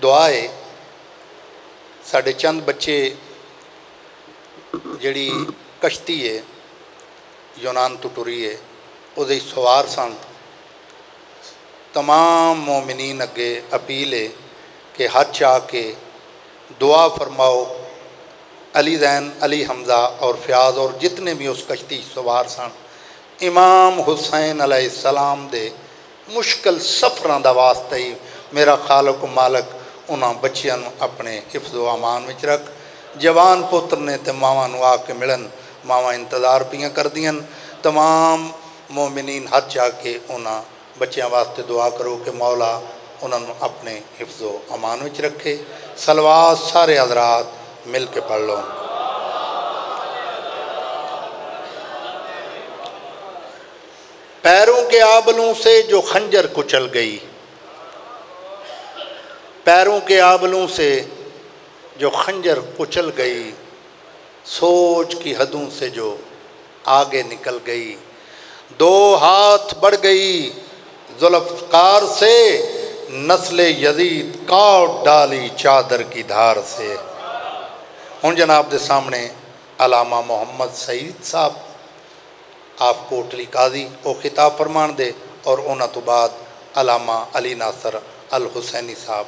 ਦੁਆ ਹੈ ਸਾਡੇ ਚੰਦ ਬੱਚੇ ਜਿਹੜੀ ਕਸ਼ਤੀ ਹੈ ਯੂਨਾਨ ਤੋਂ ਟੁਰੀ ਹੈ ਉਹਦੇ ਸਵਾਰ ਸਨ तमाम मोमिनीन अगे अपील है कि हज आ के दुआ फरमाओ अली जैन अली हमज़ा और फ्याज और जितने भी उस कश्ती सवार सन इमाम हुसैन सलाम दे मुश्किल सफ़र का वास्ते ही मेरा खालक मालक उन्होंने बच्चों अपने हिफ्जो अमान में रख जवान पुत्र ने तो मावं आके मिलन मावं इंतज़ार पियाँ कर दियाँ तमाम मोमिनीन हज आके उन्होंने ਬੱਚਿਆਂ ਵਾਸਤੇ ਦੁਆ ਕਰੋ ਕਿ ਮੌਲਾ ਉਹਨਾਂ ਨੂੰ ਆਪਣੇ ਹਿਫਜ਼ੋ ਅਮਾਨ ਵਿੱਚ ਰੱਖੇ ਸਲਵਾਤ ਸਾਰੇ ਹਜ਼ਰਾਤ ਮਿਲ ਕੇ ਪੜ ਲਓ पैरों के आबलों से जो खंजर कुचल गई पैरों के आबलों से जो खंजर कुचल गई, सोच की हदों से जो आगे निकल गई। दो हाथ बढ़ गई जुल्फकार से, नस्ल यजीद काट डाली चादर की धार से। हूँ जनाब के सामने अलामा मोहम्मद सईद साहब, आप कोटली काजी वो खिताब फरमान दे, और उन्होंने तो बाद अलामा अली नासर अल हुसैनी साहब।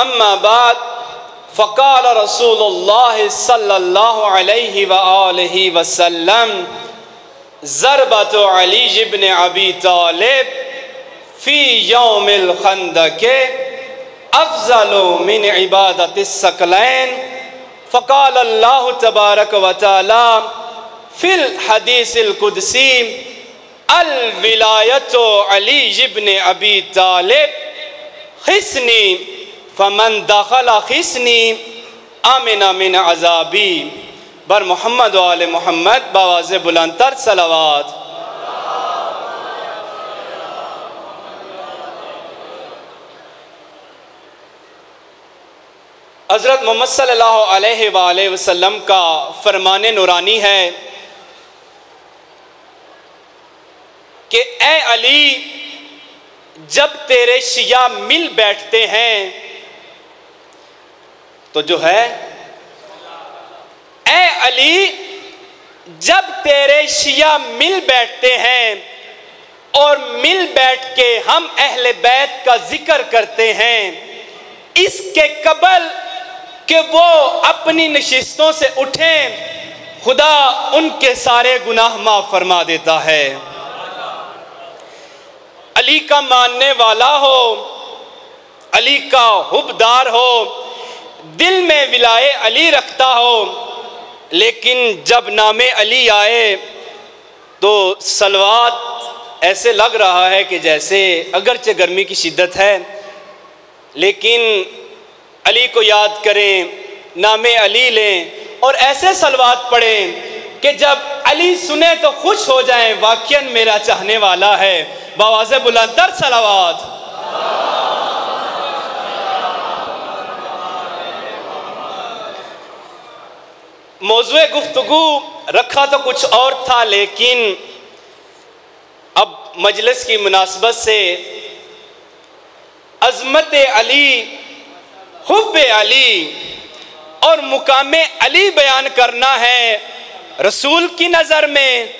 अम्मा बाद फ़काल ज़रबत अली इब्न अबी तालिब फ़ी यौमिल मिन इबादत सकलैन फ़काल तबारक व तआला फिल हदीसिल कुदसी अल विलायत अली इब्न अबी फमन दखल खिसनी आमिना मिन अजाबी बर मोहम्मद वाल मोहम्मद बावाज बुलंतर सलावात हज़रत मोहम्मद सल्लल्लाहु अलैहि वसल्लम का फरमान नुरानी है कि ए अली जब तेरे शिया मिल बैठते हैं तो जो है ए अली, जब तेरे शिया मिल बैठते हैं और मिल बैठ के हम अहले बैत का ज़िक्र करते हैं, इसके कबल कि वो अपनी नशिस्तों से उठें, खुदा उनके सारे गुनाह माफ़ फरमा देता है। अली का मानने वाला हो, अली का हुबदार हो दिल में विलाए अली रखता हो, लेकिन जब नामे अली आए तो सलवात ऐसे लग रहा है कि जैसे अगरचे गर्मी की शिद्दत है। लेकिन अली को याद करें, नामे अली लें और ऐसे सलवात पढ़ें कि जब अली सुने तो खुश हो जाएँ, वाक्यन मेरा चाहने वाला है। बावाज बुलंदर सलावात। मौजू गुफ्तगु रखा तो कुछ और था, लेकिन अब मजलिस की मुनासबत से अजमत अली हुब अली और मुकाम अली बयान करना है। रसूल की नज़र में,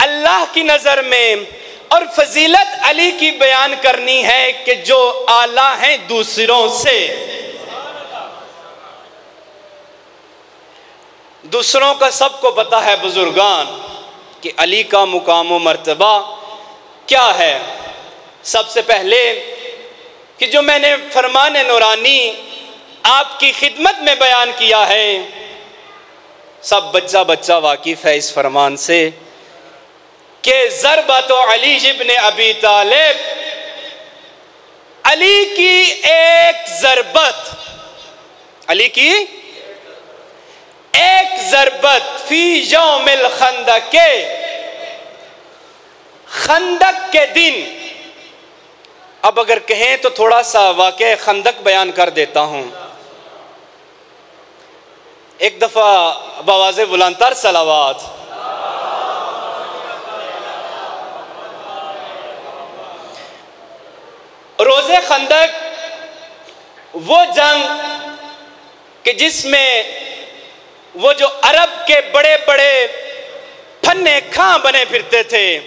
अल्लाह की नज़र में और फजीलत अली की बयान करनी है कि जो आला हैं दूसरों से। दूसरों का सबको पता है, बुजुर्गान, कि अली का मुकाम मरतबा क्या है? सबसे पहले कि जो मैंने फरमान नूरानी आपकी खिदमत में बयान किया है, सब बच्चा बच्चा वाकिफ़ है इस फरमान से कि ज़रबत अली इब्न अबी तालिब, अली की एक ज़रबत, अली की एक ज़रबत फ़ी यौमिल खंदक। के खंदक के दिन। अब अगर कहें तो थोड़ा सा वाक़ खंदक बयान कर देता हूँ। एक दफ़ा बवाज बुलंतर सलावाद रोज़े खंदक वो जंग कि जिसमें वो जो अरब के बड़े बड़े फन्ने खां बने फिरते थे,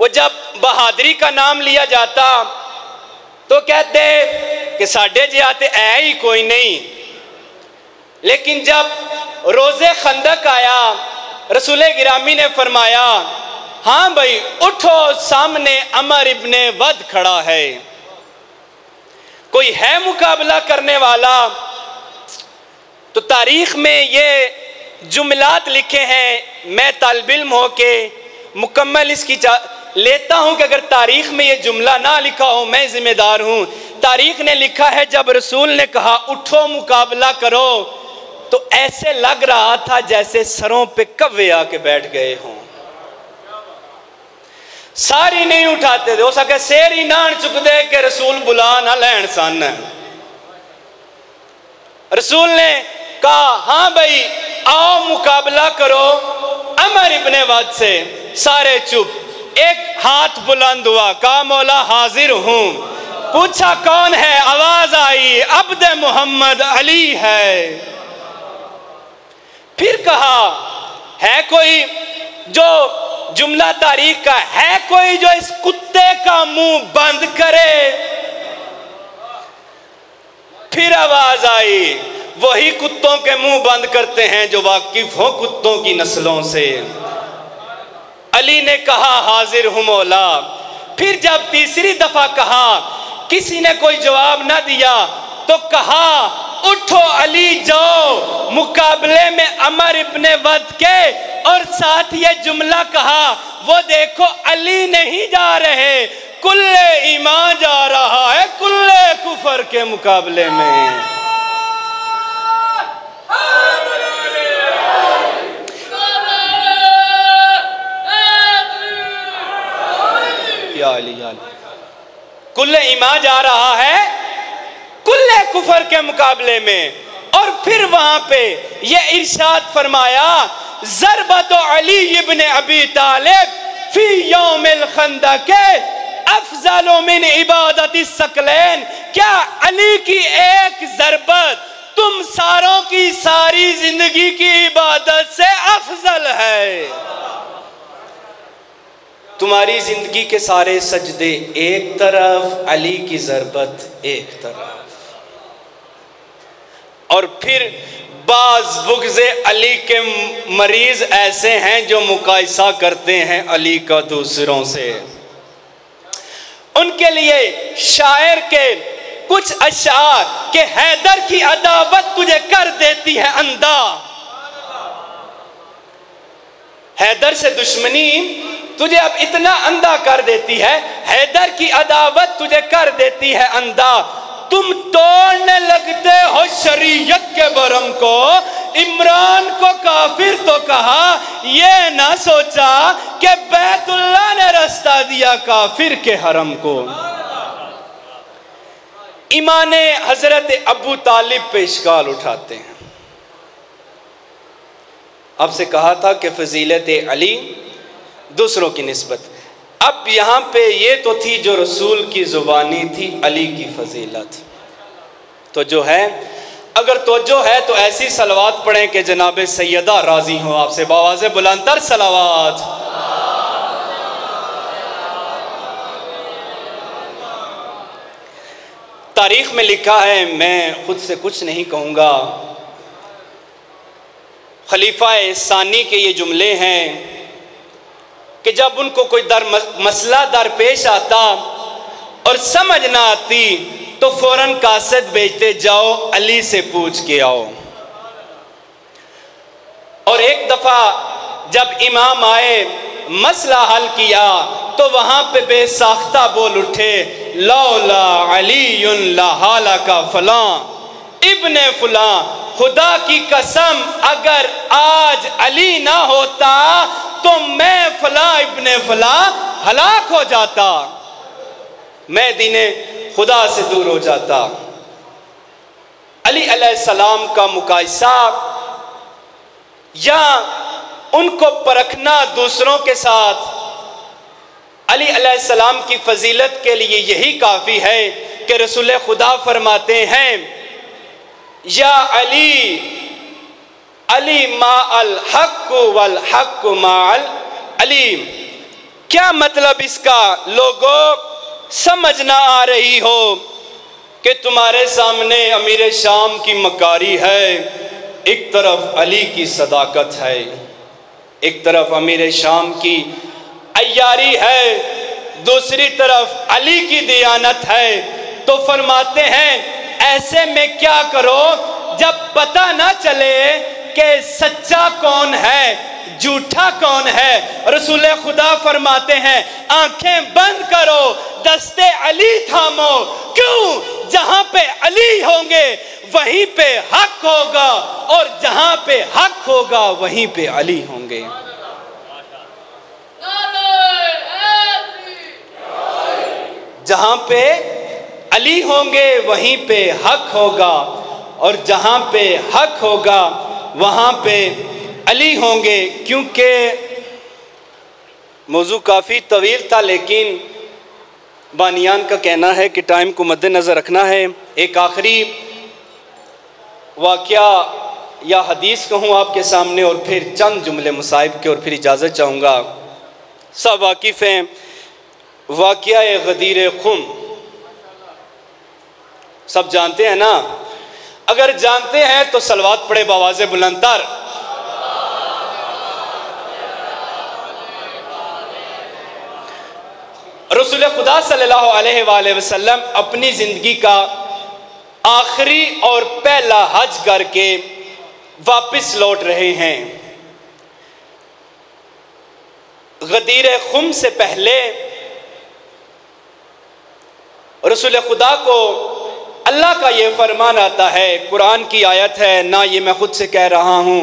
वो जब बहादुरी का नाम लिया जाता तो कहते कि साढ़े जियाते है ही कोई नहीं। लेकिन जब रोज़े खंदक आया, रसूल गिरामी ने फरमाया हाँ भाई, उठो, सामने अमर इब्ने वद खड़ा है। कोई है मुकाबला करने वाला तो तारीख में ये जुमलात लिखे हैं, मैं तालब इल्म हो के मुकम्मल इसकी लेता हूँ कि अगर तारीख में ये जुमला ना लिखा हो, मैं जिम्मेदार हूँ। तारीख ने लिखा है, जब रसूल ने कहा, उठो, मुकाबला करो तो ऐसे लग रहा था जैसे सरों पे कव्वे आके बैठ गए हों। सारी नहीं उठाते थे, हो सके शेर ही ना चुक दे के रसूल बुला ना लैन सन। रसूल ने कहा हाँ भाई, आओ मुकाबला करो। अमर इबन वाद से, सारे चुप। एक हाथ बुलंद हुआ का मौला हाजिर हूँ। पूछा, कौन है? आवाज़ आई, अब्द मोहम्मद अली है। फिर कहा, है कोई जो जुमला तारीख का, है कोई जो इस कुत्ते का मुँह बंद करे? फिर आवाज़ आई वही कुत्तों के मुँह बंद करते हैं जो वाकिफ हो कुत्तों की नस्लों से। अली ने कहा, हाजिर हूँ मौला। फिर जब तीसरी दफ़ा कहा, किसी ने कोई जवाब ना दिया तो कहा, उठो अली, जाओ। मुकाबले में अमर इब्ने वद के और साथ ये जुमला कहा, वो देखो, अली नहीं जा रहे। कुल्ले ईमान जा रहा है, कुल्ले कुफर के मुकाबले में। या अली ईमान जा रहा है, कुल्ले कुफर के मुकाबले में। और फिर वहाँ पे ये इरशाद फरमाया, जरबत अली इब्न अबी तालिब फ़ी यौमिल खंदक, अफजल मिन इबादत सकलैन। क्या अली की एक जरबत तुम सारों की सारी ज़िंदगी की इबादत से अफजल है? तुम्हारी ज़िंदगी के सारे सजदे एक तरफ़, अली की जरबत एक तरफ़। और फिर बाज बुगज अली के मरीज़ ऐसे हैं जो मुकायसा करते हैं अली का दूसरों से। उनके लिए शायर के कुछ अशार के हैदर की अदावत तुझे कर देती है अंधा। हैदर से दुश्मनी तुझे अब इतना अंधा कर देती है, हैदर की अदावत तुझे कर देती है अंधा। तुम तोड़ने लगते हो शरीयत के बरम को। इमरान को काफिर तो कहा, ये ना सोचा कि बैतुल्ला ने रास्ता दिया काफिर के हरम को। ईमान हज़रत अबू तालिब पे इश्काल उठाते हैं। आपसे कहा था कि फजीलत अली दूसरों की नस्बत। अब यहाँ पे ये तो थी जो रसूल की ज़ुबानी थी, अली की फजीलत। तो जो है, अगर तो जो है तो ऐसी सलवात पढ़ें कि जनाब सैदा राज़ी हो आपसे। बावाज बुलंदर सलावात। तारीख में लिखा है, मैं खुद से कुछ नहीं कहूँगा। खलीफा सानी के ये जुमले हैं कि जब उनको कोई दर मसला दरपेश आता और समझ ना आती तो फ़ौरन कासद भेजते, जाओ, अली से पूछ के आओ। और एक दफ़ा जब इमाम आए, मसला हल किया तो वहाँ पे बेसाख्ता बोल उठे, लौला अली का फला। इब्ने फुला, खुदा की कसम, अगर आज अली ना होता तो मैं फला इब्ने फला हलाक हो जाता। मैं दीने खुदा से दूर हो जाता। अली सलाम का मुकायसा, या उनको परखना दूसरों के साथ, अली सलाम की फजीलत के लिए यही काफ़ी है कि रसूल खुदा फरमाते हैं या अली अली मा अल हक वल हक माल अली क्या मतलब इसका? लोगों, समझ ना आ रही हो कि तुम्हारे सामने अमीर शाम की मकारी है। एक तरफ़ अली की सदाकत है, एक तरफ़ अमीर शाम की अयारी है, दूसरी तरफ़ अली की दियानत है। तो फरमाते हैं ऐसे में क्या करो जब पता ना चले कि सच्चा कौन है झूठा कौन है रसूल खुदा फरमाते हैं आँखें बंद करो दस्ते अली थामो। क्यों? जहाँ पे अली होंगे वहीं पे हक होगा और जहाँ पे हक होगा वहीं पे अली होंगे। जहाँ पे अली होंगे, वहीं पे हक होगा। और जहाँ पे हक होगा, वहाँ पे अली होंगे। क्योंकि मौजू काफ़ी तवील था, लेकिन बानियान का कहना है कि टाइम को मद्देनज़र रखना है। एक आखिरी वाक़ या हदीस कहूँ आपके सामने, और फिर चंद जुमले मुसाहिब के, और फिर इजाज़त चाहूँगा। सब वाकिफ़ हैं। वाक़ गदीर खुम। सब जानते हैं ना? अगर जानते हैं तो सलवात पड़े बवाज बुलंदर रसूल खुदा वसल्लम अपनी ज़िंदगी का आखिरी और पहला हज करके वापस लौट रहे हैं। गदीर खुम से पहले रसूल खुदा को अल्लाह का ये फरमान आता है, कुरान की आयत है, ना ये मैं खुद से कह रहा हूँ,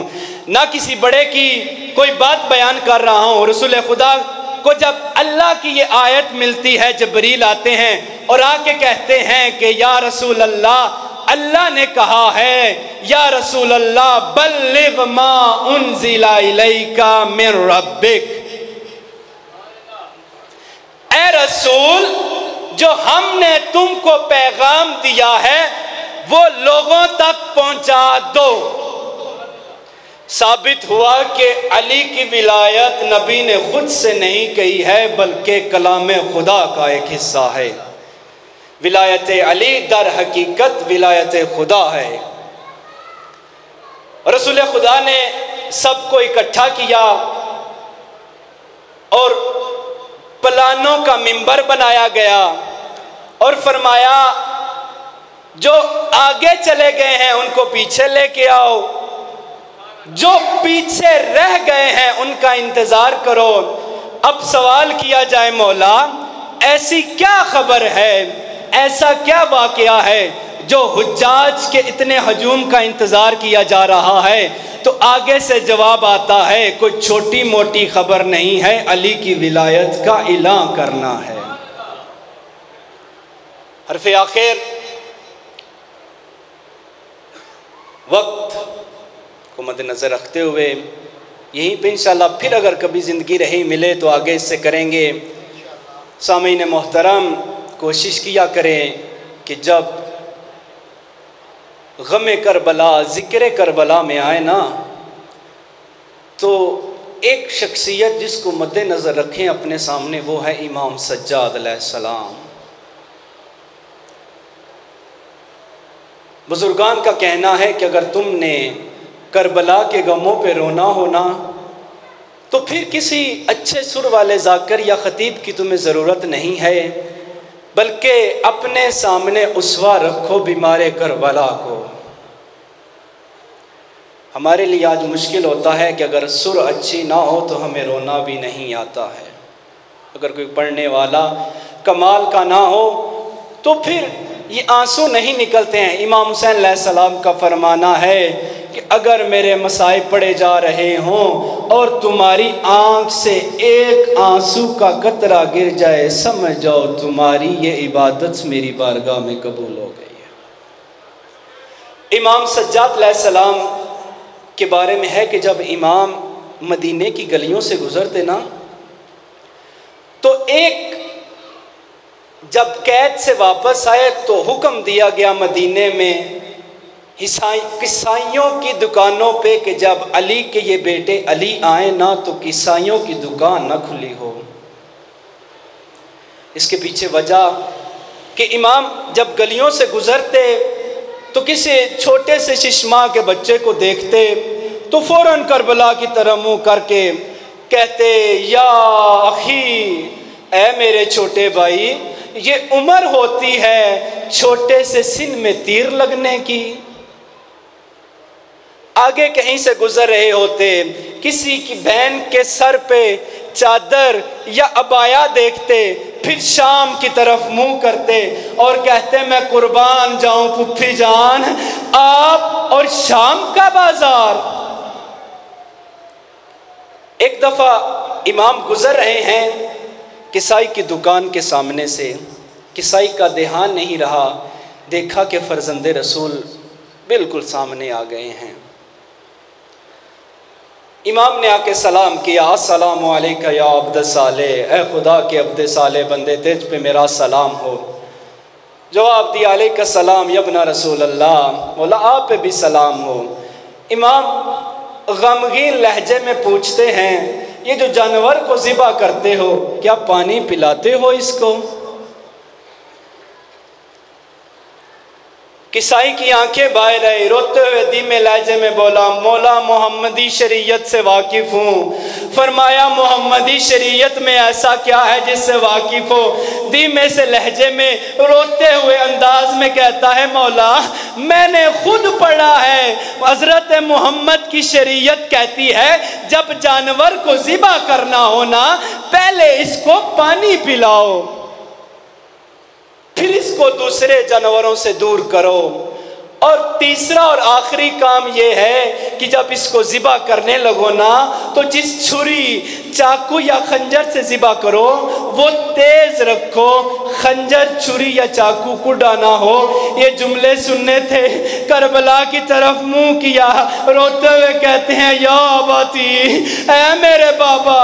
ना किसी बड़े की कोई बात बयान कर रहा हूँ। रसूल खुदा को जब अल्लाह की ये आयत मिलती है, जबरील आते हैं और आके कहते हैं कि, या रसूल अल्लाह अल्लाह ने कहा है, या रसूल अल्लाह, बल्लिग मा उनजिला इलैका मिन रब्बिक। ए रसूल जो हमने तुमको पैगाम दिया है, वो लोगों तक पहुँचा दो। साबित हुआ कि अली की विलायत नबी ने खुद से नहीं कही है, बल्कि कलाम खुदा का एक हिस्सा है। विलायत अली दर हकीकत विलायत खुदा है। रसूल खुदा ने सबको इकट्ठा किया और प्लानों का मिंबर बनाया गया और फरमाया, जो आगे चले गए हैं, उनको पीछे लेके आओ। जो पीछे रह गए हैं, उनका इंतज़ार करो। अब सवाल किया जाए, मौला, ऐसी क्या खबर है? ऐसा क्या वाकया है? जो हजाज के इतने हजूम का इंतज़ार किया जा रहा है तो आगे से जवाब आता है, कोई छोटी मोटी खबर नहीं है, अली की विलायत का इला करना है। हरफ आखिर, वक्त को मद्दनज़र रखते हुए, यहीं पर इंशाल्लाह फिर अगर कभी ज़िंदगी रही मिले तो आगे इससे करेंगे। सामीन मोहतरम, कोशिश किया करें कि जब गम करबला, ज़िक्र करबला में आए ना तो एक शख्सियत जिसको मद्दनज़र रखें अपने सामने वो है इमाम सज्जाद सलाम। बुज़ुर्गान का कहना है कि अगर तुमने करबला के गमों पे रोना होना तो फिर किसी अच्छे सुर वाले जाकर या ख़तीब की तुम्हें ज़रूरत नहीं है। बल्कि अपने सामने उसवा रखो बीमार करबला को। हमारे लिए आज मुश्किल होता है कि अगर सुर अच्छी ना हो तो हमें रोना भी नहीं आता है। अगर कोई पढ़ने वाला कमाल का ना हो तो फिर ये आँसू नहीं निकलते हैं। इमाम हुसैन सलाम का फरमाना है कि अगर मेरे मसाए पड़े जा रहे हों और तुम्हारी आँख से एक आँसू का कतरा गिर जाए, समझ जाओ तुम्हारी ये इबादत मेरी बारगाह में कबूल हो गई है। इमाम सज्जाद सलाम के बारे में है कि जब इमाम मदीने की गलियों से गुजरते ना तो एक जब कैद से वापस आए तो हुक्म दिया गया मदीने में ईसाइयों की दुकानों पे कि जब अली के ये बेटे अली आए ना तो ईसाइयों की दुकान ना खुली हो। इसके पीछे वजह कि इमाम जब गलियों से गुजरते तो किसी छोटे से शिशमा के बच्चे को देखते तो फ़ौरन करबला की तरह मुँह करके कहते, या अखी, ए मेरे छोटे भाई, ये उम्र होती है छोटे से सिन में तीर लगने की। आगे कहीं से गुजर रहे होते, किसी की बहन के सर पे चादर या अबाया देखते, फिर शाम की तरफ़ मुँह करते और कहते, मैं कुर्बान जाऊँ पुफी जान, आप और शाम का बाज़ार। एक दफ़ा इमाम गुजर रहे हैं, किसाई की दुकान के सामने से, किसाई का देहान नहीं रहा, देखा कि फर्जंद रसूल बिल्कुल सामने आ गए हैं। इमाम ने आके सलाम किया, अस्सलाम या अब्द साले ए खुदा के अब्द साले, बंदे तेज पे मेरा सलाम हो। जवाब दिया का सलाम यबना रसूल अल्लाह बोला आप पे भी सलाम हो। इमाम गमगीन लहजे में पूछते हैं, ये जो जानवर को ज़िबा करते हो, क्या पानी पिलाते हो इसको? किसाई की आँखें बाहर रहे, रोते हुए धीमे लहजे में बोला, मौला मोहम्मदी शरीयत से वाकिफ हूँ। फरमाया, मोहम्मदी शरीयत में ऐसा क्या है जिससे वाकिफ हो? धीमे से लहजे में, रोते हुए अंदाज में कहता है, मौला, मैंने खुद पढ़ा है, हज़रत मोहम्मद की शरीयत कहती है, जब जानवर को ज़िबा करना होना पहले इसको पानी पिलाओ। फिर इसको दूसरे जानवरों से दूर करो और तीसरा और आखिरी काम यह है कि जब इसको ज़िबा करने लगो ना तो जिस छुरी चाकू या खंजर से ज़िबा करो, वो तेज रखो, खंजर, छुरी या चाकू को डाना हो। ये जुमले सुनने थे, करबला की तरफ़ मुँह किया, रोते हुए कहते हैं, या बाती ऐ मेरे बाबा,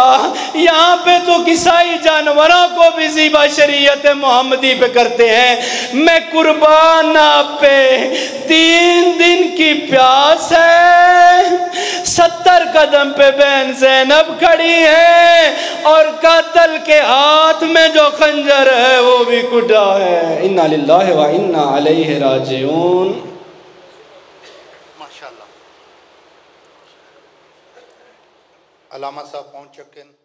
यहाँ पे तो किसाई जानवरों को भी ज़िबा शरीयत मोहम्मदी पे करते हैं। मैं कुर्बान पे तीन दिन की प्यास है। सत्तर कदम पे बहन जैनब खड़ी है और कातल के हाथ में जो खंजर है, वो भी कुटा है। इन्ना लिल्लाहि व इन्ना अलैहि राजिऊन। माशाल्लाह। अलामा साहब पहुँच चुके हैं।